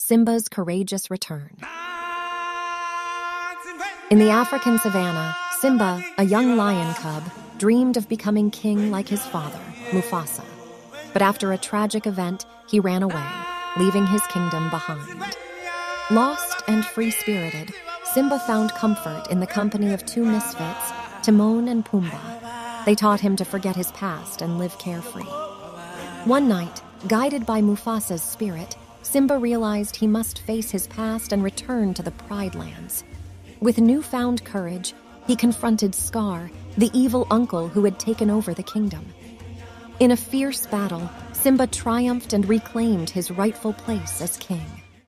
Simba's Courageous Return. In the African savannah, Simba, a young lion cub, dreamed of becoming king like his father, Mufasa. But after a tragic event, he ran away, leaving his kingdom behind. Lost and free spirited, Simba found comfort in the company of two misfits, Timon and Pumbaa. They taught him to forget his past and live carefree. One night, guided by Mufasa's spirit, Simba realized he must face his past and return to the Pride Lands. With newfound courage, he confronted Scar, the evil uncle who had taken over the kingdom. In a fierce battle, Simba triumphed and reclaimed his rightful place as king.